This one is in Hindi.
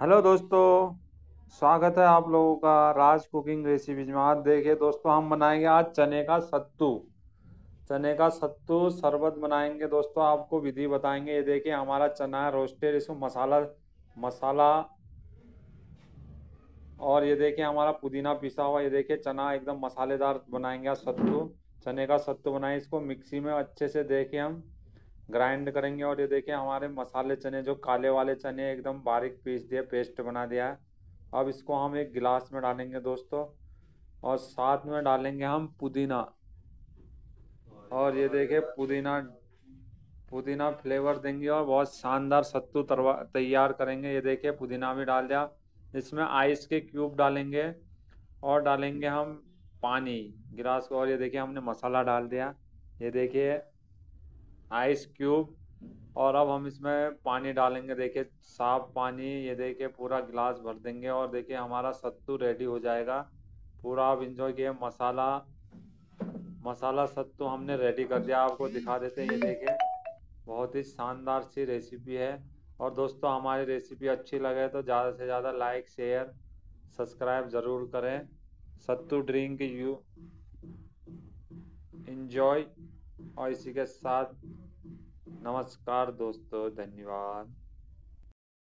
हेलो दोस्तों, स्वागत है आप लोगों का राज कुकिंग रेसिपीज़ में। आज देखिए दोस्तों, हम बनाएँगे आज चने का सत्तू। चने का सत्तू शरबत बनाएँगे दोस्तों, आपको विधि बताएँगे। ये देखिए, हमारा चना है रोस्टेड इसको मसाला मसाला और ये देखिए हमारा पुदीना पिसा हुआ। ये देखिए, चना एकदम मसालेदार बनाएँगे आज सत्तू। चने का सत्तू बनाए, इसको मिक्सी में अच्छे से देखिए हम। ग्राइंड करेंगे और ये देखिए हमारे मसाले चने, जो काले वाले चने एकदम बारीक पीस दिए पेस्ट बना दिया है। अब इसको हम एक गिलास में डालेंगे दोस्तों और साथ में डालेंगे हम पुदीना। और ये देखिए पुदीना पुदीना फ्लेवर देंगे और बहुत शानदार सत्तू तरवा, तैयार करेंगे। ये देखिए पुदीना भी डाल दिया। इसमें आइस के क्यूब डालेंगे और डालेंगे हम पानी। गिलास और ये देखिए हमने मसाला डाल दिया। ये देखिए आइस क्यूब। और अब हम इसमें पानी डालेंगे। देखिए, साफ़ पानी, ये देखिए, पूरा गिलास भर देंगे और देखिए, हमारा सत्तू रेडी हो जाएगा। पूरा आप इंजॉय किए, मसाला मसाला सत्तू हमने रेडी कर दिया। आपको दिखा देते हैं, ये देखिए, बहुत ही शानदार सी रेसिपी है। और दोस्तों, हमारी रेसिपी अच्छी लगे तो ज़्यादा से ज़्यादा लाइक शेयर सब्सक्राइब ज़रूर करें। सत्तू ड्रिंक यू इंजॉय और इसी के साथ नमस्कार दोस्तों धन्यवाद।